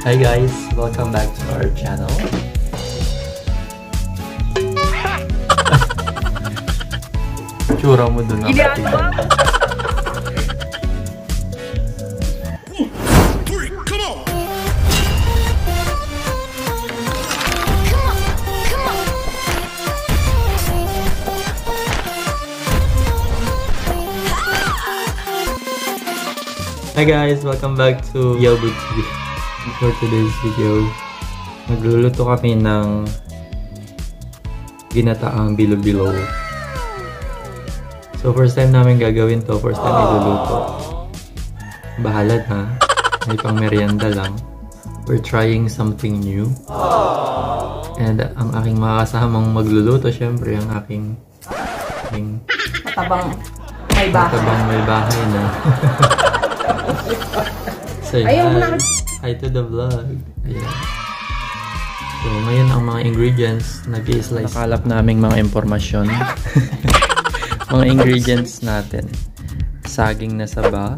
Hi guys, welcome back to our channel. Tsura mo dun ang Hi guys, welcome back to Yobu TV. For today's video, magluluto kami ng ginataang bilo-bilo. So first time namin gagawin to, first time iluluto. Bahalad ha, may pang merienda lang. We're trying something new. And ang aking makakasamang magluluto, syempre ang aking, aking Matabang may bahay. Matabang may bahay na. Say Ayaw mo na- Hi to the vlog. Ayan. So, ngayon ang mga ingredients, nag-i-slice. Nakalap naming mga impormasyon. mga ingredients natin. Saging na saba.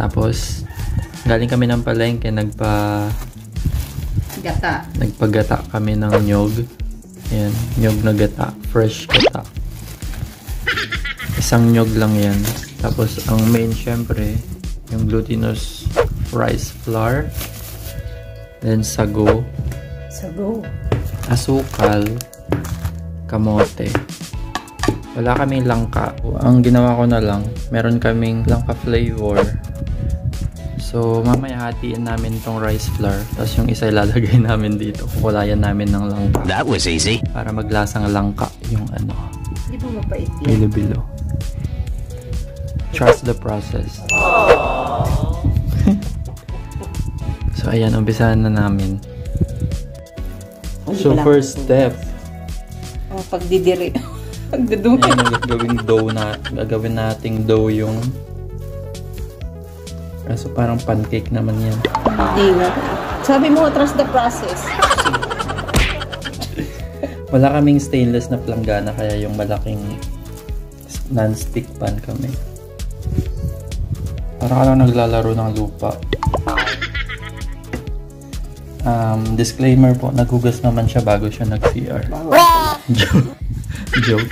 Tapos, galing kami ng palengke, nagpa Gata. nagpagata kami ng nyog. Ayan, nyog na gata. Fresh gata. Isang nyog lang yan. Tapos, ang main syempre, yung glutinous rice flour. Then, sago. Sago. Asukal. Kamote. Wala kaming langka. Ang ginawa ko na lang, meron kaming langka flavor. So, mamaya hatiin namin tong rice flour. Tapos yung isa ilalagay namin dito. Kukulayan namin ng langka. That was easy. Para maglasang langka yung ano, Di ba mapait yan? bilo-bilo. Trust the process. So, ayan, umpisahan na namin. So, first step, Oh, pagdidiri. Pagdudumi. Ayan ang gagawing dough na, gagawin nating dough yung Kaso parang pancake naman yan. Hindi nga. Sabi mo, trust the process. Wala kaming stainless na planggana kaya yung malaking non-stick pan kami. Parang ka lang naglalaro ng lupa. Um, disclaimer po, naghugas naman siya bago siya nag-CR. Joke. Joke.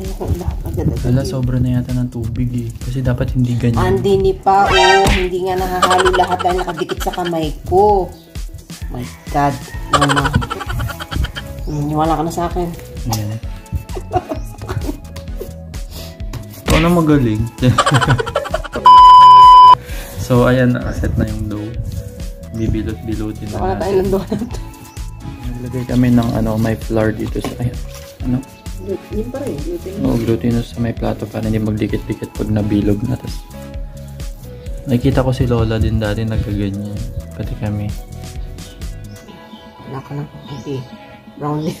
Ayoko lahat agad Wala, sobra na yata ng tubig eh. Kasi dapat hindi ganyan. Andi ni pa, oh. Hindi nga nahahalo lahat dahil nakadikit sa kamay ko. My God. Mama. Naniwala ka na sa akin. Ayan. Ikaw na magaling. so, ayan, nakaset na yung dough. Bibilot-bilutin na na tayo natin. ng donut. Naglagay kami ng ano, may flour dito sa, ayan, ano, Yun pa rin. Gluten. o glutinous sa may plato para hindi magdikit-dikit pag nabilog na. Tapos, nakikita ko si Lola din dati nagkaganyan. Pati kami. Wala ka lang. Okay. Brown leaf.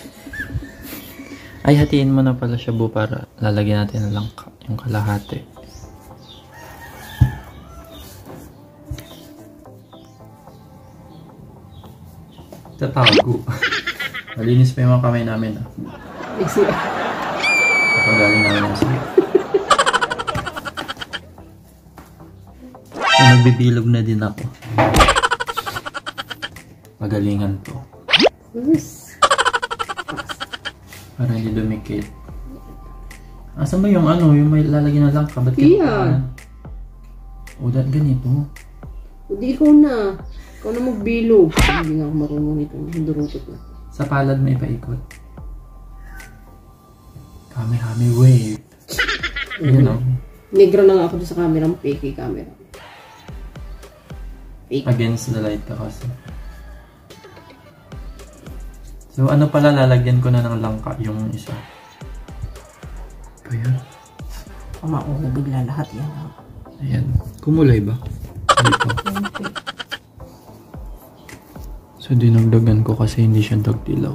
Ay, hatiin mo na pala siya bu para lalagyan natin ng langka, yung kalahati. Tatago. Malinis pa yung mga kamay namin ah. Easy. Kapag galing namin ng siya. So, nagbibilog na din ako. Pagalingan to. Yes. Para hindi dumikit. Asan ba yung ano, yung may lalagyan na langka? Ba't ganito? O, dat ganito. Hindi ko na. Ikaw na magbilog. Hindi nga ako marunong nito. Hindurutot na. Sa palad may paikot. Kami-kami wave. Yun o. Negro na nga ako sa camera. Fake camera. Fake. Against the light ka kasi. So, ano pala lalagyan ko na ng langka yung isa. Yan. Kumakuha bigla lahat yan. Ayan. Kumulay ba? Dito. So, dinagdagan ko kasi hindi siya dagdilaw.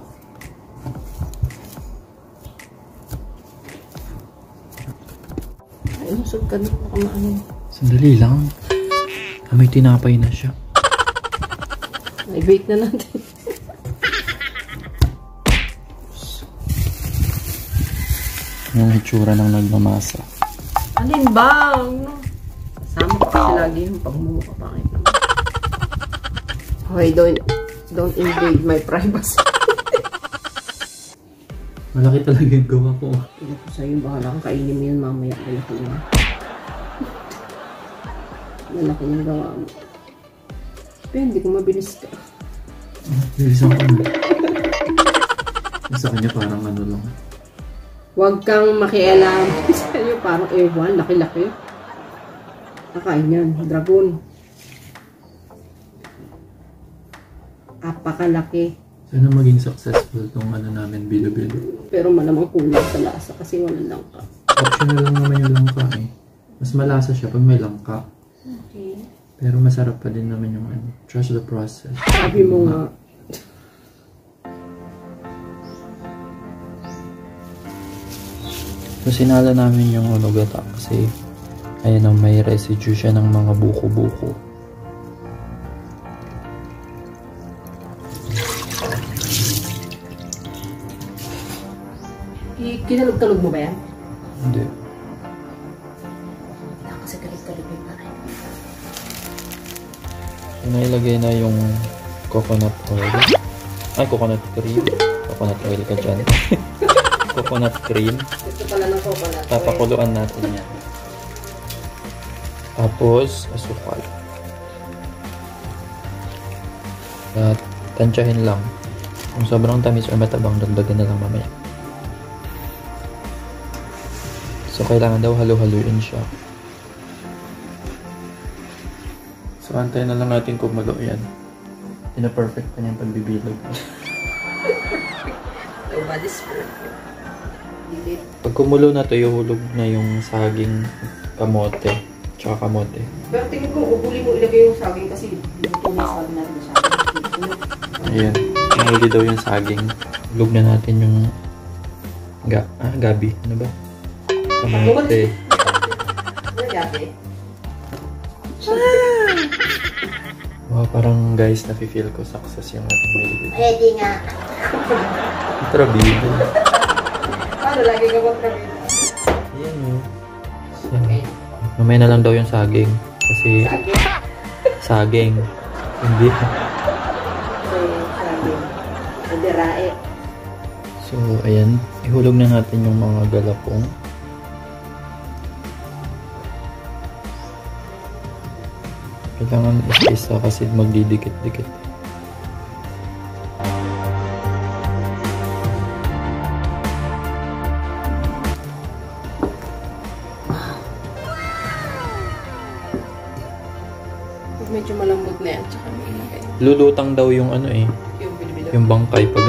Ay, usog ka na. Baka maano. Sandali lang. Ah, may tinapay na siya. Ay, bake na natin. Yung itsura ng nagmamasa. Alin ba? Ano? Kasi lagi yung pagmumukha pangit naman. Okay, don't, don't invade my privacy. Malaki talaga yung gawa ko. Pila ko sa'yo, bahala kang kainin mo yun mamaya. Malaki na. Malaki yung gawa mo. Depende kung mabilis ka. Bilisan ko na. Sa kanya parang ano lang. Huwag kang makialam sa'yo. Parang ewan, laki-laki. Kakain yan. Dragon. Apakalaki. Sana maging successful tong ano namin bilo-bilo. Pero malamang kulang sa lasa kasi wala lang ka. Optional lang naman yung langka eh. Mas malasa siya pag may langka. Okay. Pero masarap pa din naman yung ano. Trust the process. Sabi mo nga. So sinala namin yung ano gata kasi ayun ang may residue siya ng mga buko-buko. Kinalog-kalog mo ba yan? Hindi. Kasi kalog-kalog yung parang. So nailagay na yung coconut oil. Ay, coconut cream. Coconut oil ka dyan. coconut cream. Ito pala ng coconut. oil. Papakuluan natin yan. Tapos, asukal. At tansyahin lang. Kung sobrang tamis or matabang, dagdagan na lang mamaya. So, kailangan daw halo-haluin siya. So, antayin na lang natin kumulo yan. Pina-perfect pa niyang pagbibilog. Nobody's perfect. Pag kumulo na to, ihulog na yung saging kamote. Tsaka kamote. Pero tingin ko, ubuli mo ilagay yung saging kasi luto na sabi natin sa saging. Ayan. Nahuli daw yung saging. Hulog na natin yung ga ah, gabi. Ano ba? Kamote. Wow, parang guys, nafe-feel ko success yung ating nilibid. Ready nga. Trabido. Paano lagi ka magkabi? Ayan o. So, mamaya na lang daw yung saging. Kasi Saging. saging. Hindi. Okay, saging. Hindi rae. So, ayan. Ihulog na natin yung mga galapong. Kailangan isa kasi magdidikit-dikit. Medyo malambot na yan, tsaka may. Lulutang daw yung ano eh, Yung binibilo. yung bangkay pag?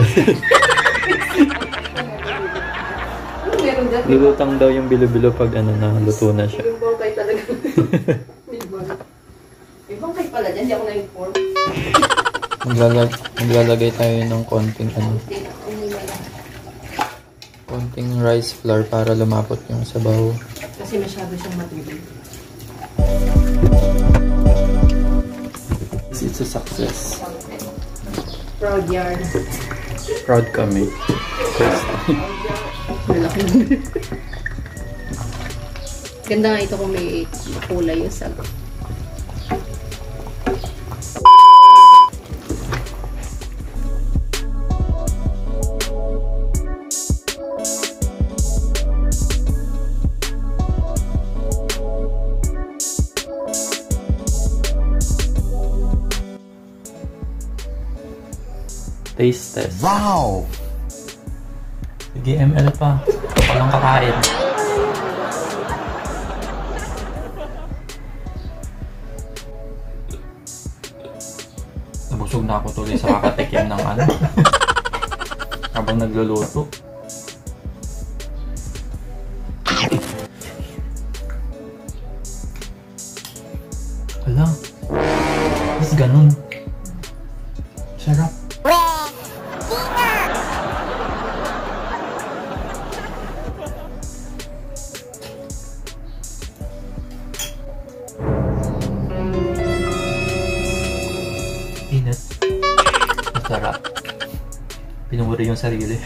Lulutang daw yung bilo-bilo pag ano na luto na siya. Yung bangkay talaga. May bang- May bangkay pala dyan, hindi ako na-inform. Maglalag maglalagay tayo ng konting ano, konting rice flour para lumapot yung sabaw. Kasi masyado siyang matibig. It's a success. Proud yarn. Proud kami. Malaki Ganda nga ito kung may kulay yung sago. Taste test. Wow! Sige, ML pa. Walang kakain. Nabusog na ako tuloy sa kakatikim ng ano. Habang nagluluto. Ala. Mas ganun. Sarap. pinuri yung sarili.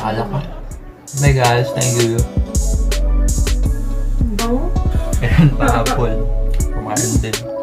Bahala ka. May galas na yung Meron pa apple. Kumain din.